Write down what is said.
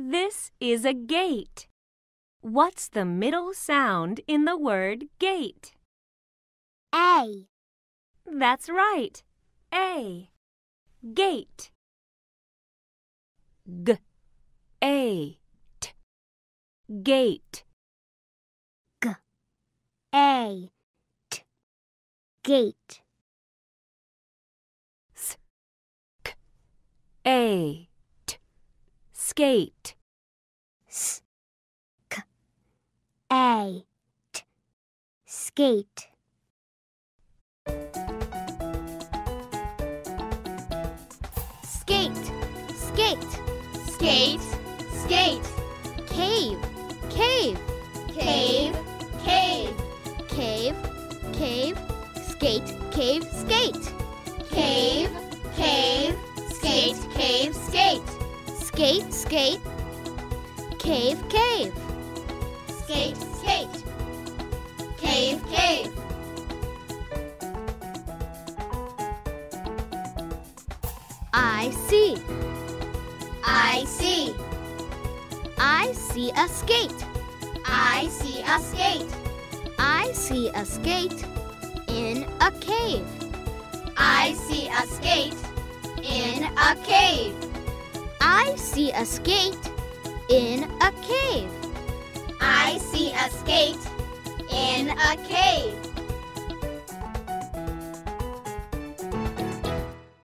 This is a gate. What's the middle sound in the word gate? A. That's right. A. Gate. G. A. T. Gate. A. T. Gate. S. K. A. Skate. S. K. A. T. Skate. Skate. Skate. skate, skate, Cave. Cave. cave, cave, Cave. Cave. Skate. Cave. Skate. cave, Skate. Skate. Cave. Cave. skate, skate, cave, cave, I see. I see, I see a skate. I see a skate, I see a skate in a cave. I see a skate in a cave, I see a skate in a cave. I see a skate in a cave.